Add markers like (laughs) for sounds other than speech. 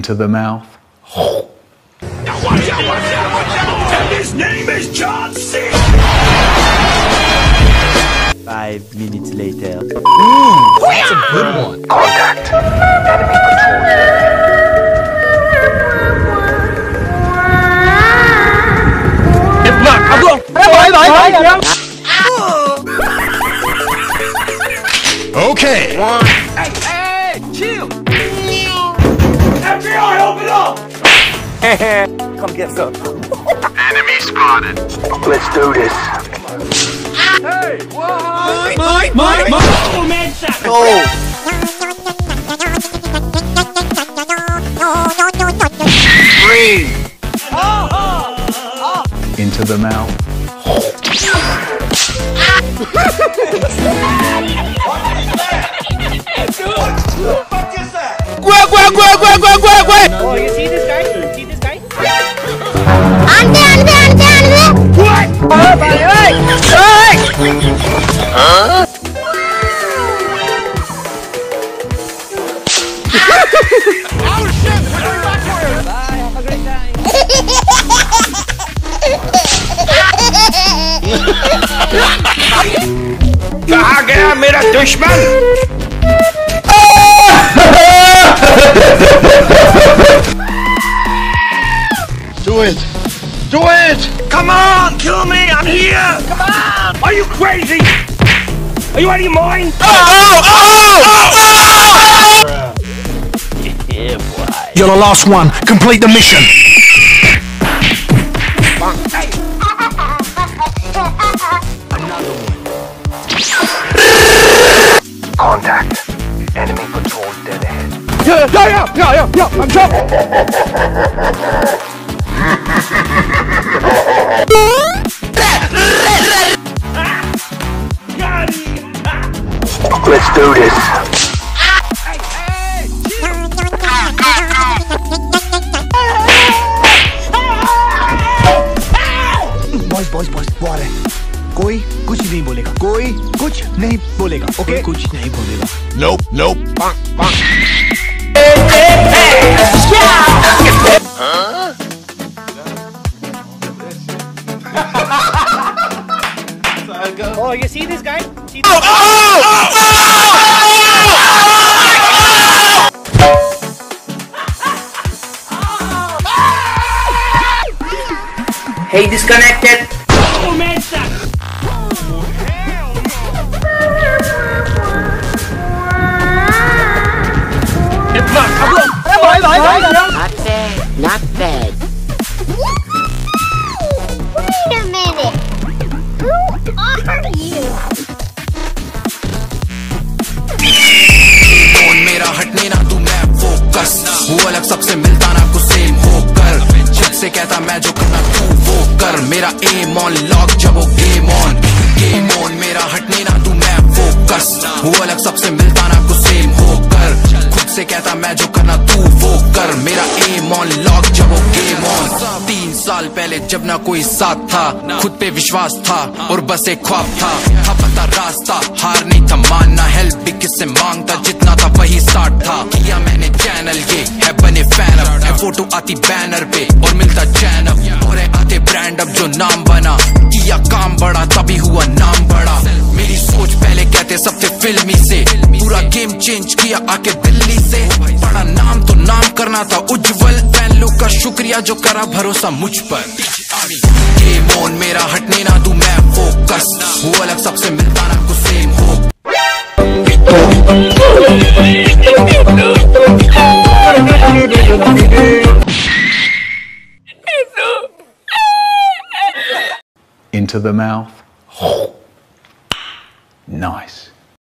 Into the mouth. Now watch out, watch out, watch out. And His name is John Cena Five minutes later. Ooh, That's a good one. Contact. Enemy controlled. Okay. FBI, open up! (laughs) Come get some. Enemy spotted. Let's do this. Uh-huh. Into the mouth. (laughs) Oh, you see this guy? You see this guy? कहा गया मेरा दुश्मन Do it. Do it. Come on, kill me! I'm here! Come on! Are you crazy? Are you out of your mind? Oh, oh, oh! oh, oh, oh. You're the last one. Complete the mission. Contact. Enemy controlled dead ahead. Yeah, yeah, yeah, yeah, yeah. I'm jumping. Let's do this. Boss boss वो आ कोई कुछ नहीं बोलेगा। कोई कुछ नहीं बोलेगा ओके okay? कुछ नहीं बोलेगा। No no Bonk, bonk. Oh, you see this guy? See this oh, oh, oh, Hey, disconnected. Oh, man, shot! Not bad. Not bad. Focus वो अलग सबसे मिलता ना कुछ सेम होकर। जब से कहता मैं जो करना, तू वो कर। मेरा एम ऑन लॉक जब वो गेम ऑन गेम ऑन मेरा हटने ना, तू मैं फोकस वो अलग सबसे मिलता ना कुछ सेम होकर। खुद से कहता मैं जो करना, तू वो कर। मेरा एम ऑन लॉक जब वो गेम ऑन तीन साल पहले जब ना कोई साथ था, खुद पे विश्वास था और बस एक ख्वाब था। था पता रास्ता, हार नहीं था मानना। हेल्प भी किससे माँगता, जितना था वही साठ था। किया मैंने चैनल फ़ोटो आती बैनर पे और मिलता चैन अब और आते ब्रांड अब जो नाम बना। किया काम बड़ा, तभी हुआ नाम बड़ा। मेरी सोच पहले कहते सबसे फिल्मी से। पूरा गेम चेंज किया आके दिल्ली से। बड़ा नाम तो नाम करना था उज्जवल। फ़ैन लोग का शुक्रिया जो करा भरोसा मुझ पर। गेम ऑन मेरा हटने ना तू मैं फोकस वो अलग सबसे मिलता ना कुछ। Into the mouth. Nice.